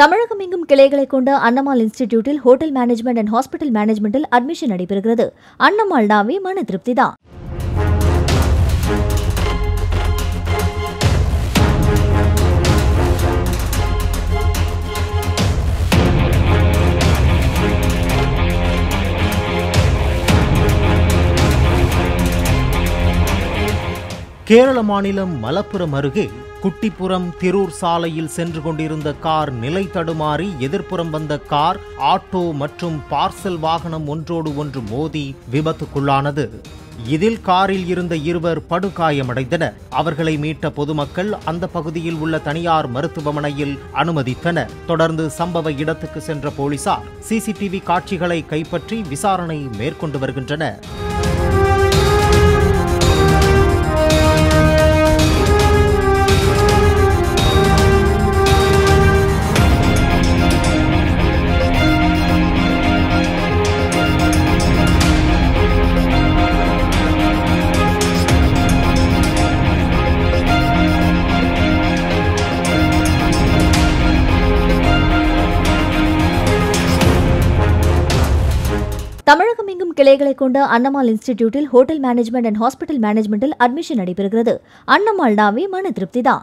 தமிழகம் எங்கும் கிளைகளை கொண்ட அன்னமால் இன்ஸ்டிடியூட்டில் ஹோட்டல் மேனேஜ்மெண்ட் அண்ட் ஹாஸ்பிட்டல் மேனேஜ்மெண்டில் அட்மிஷன் நடைபெறுகிறது. அன்னமால் நாவே மன திருப்திதான். கேரள மாநிலம் மலப்புரம் அருகே குட்டிப்புறம் திரூர் சாலையில் சென்று கொண்டிருந்த கார் நிலை தடுமாறி எதிர்ப்புறம் வந்த கார் ஆட்டோ மற்றும் பார்சல் வாகனம் ஒன்றோடு ஒன்று மோதி விபத்துக்குள்ளானது. இதில் காரில் இருந்த இருவர் படுகாயமடைந்தனர். அவர்களை மீட்ட பொதுமக்கள் அந்த பகுதியில் உள்ள தனியார் மருத்துவமனையில் அனுமதித்தனர். தொடர்ந்து சம்பவ இடத்துக்கு சென்ற போலீசார் சிசிடிவி காட்சிகளை கைப்பற்றி விசாரணை மேற்கொண்டு வருகின்றனர். தமிழகம் எங்கும் கிளைகளை கொண்ட அன்னமால் இன்ஸ்டிடியூட்டில் ஹோட்டல் மேனேஜ்மெண்ட் அண்ட் ஹாஸ்பிட்டல் மேனேஜ்மெண்டில் அட்மிஷன் நடைபெறுகிறது. அன்னமால் நாவே மன திருப்திதான்.